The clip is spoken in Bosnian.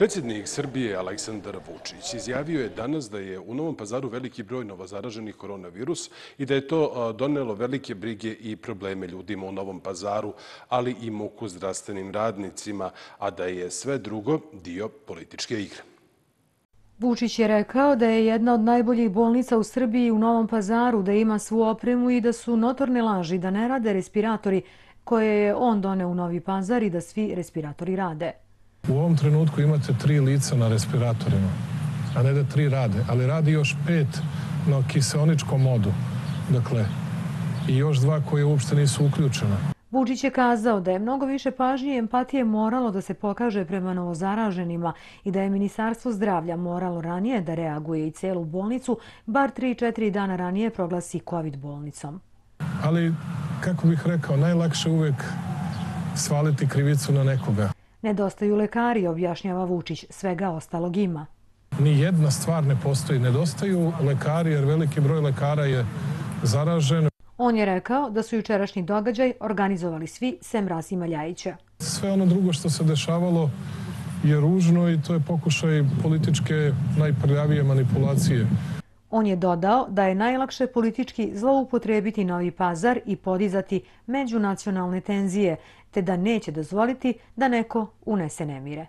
Predsjednik Srbije Aleksandar Vučić izjavio je danas da je u Novom pazaru veliki broj novozaraženih koronavirus i da je to donelo velike brige i probleme ljudima u Novom pazaru, ali i muku zdravstvenim radnicima, a da je sve drugo dio političke igre. Vučić je rekao da je jedna od najboljih bolnica u Srbiji u Novom pazaru, da ima svu opremu i da su notorne laži da ne rade respiratori koje je on doneo u Novi pazar i da svi respiratori rade. U ovom trenutku imate tri lica na respiratorima, a ne da tri rade, ali radi još pet na kiseoničkom modu, dakle, i još dva koje uopšte nisu uključene. Vučić je kazao da je mnogo više pažnje i empatije moralo da se pokaže prema novozaraženima i da je Ministarstvo zdravlja moralo ranije da reaguje i celu bolnicu, bar 3-4 dana ranije proglasi COVID bolnicom. Ali, kako bih rekao, najlakše uvek svaliti krivicu na nekoga. Nedostaju lekari, objašnjava Vučić, svega ostalog ima. Ni jedna stvar ne postoji. Nedostaju lekari jer veliki broj lekara je zaražen. On je rekao da su jučerašnji događaj organizovali svi sem Rasima Ljajića. Sve ono drugo što se dešavalo je ružno i to je pokušaj političke najprljavije manipulacije. On je dodao da je najlakše politički zloupotrebiti novi pazar i podizati međunacionalne tenzije, te da neće dozvoliti da neko unese nemire.